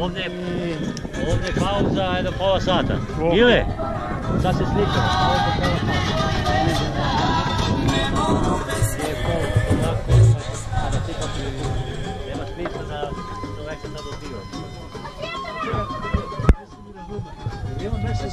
Ovdje, je pauza jedno pola sata. Ile, sad se slikamo. Nema smisla da čovjek sad odbiva. Ima mjesec.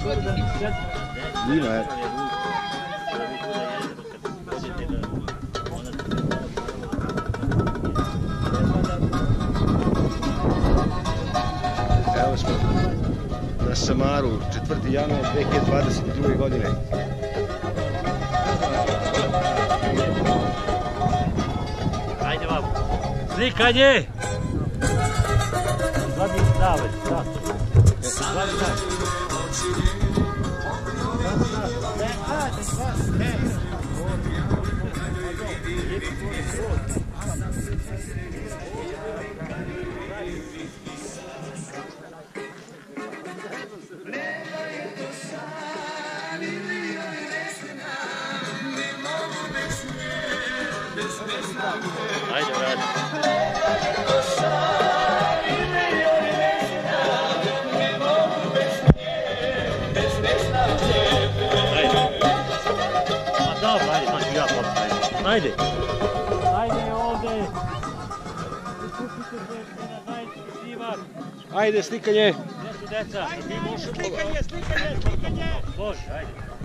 Samaru, 4. januar 2022. godine. Ajde vam. Slikanje! Vadi David, da. David. Ajde, vrati. Ajde. Dobro, ajde, to ću ja popraviti. Ajde. Ajde ovdje. Skupite se na zajednicu snimak. Ajde, slikanje. Gdje su deca? Slikanje, slikanje, slikanje. Može, ajde. Ajde.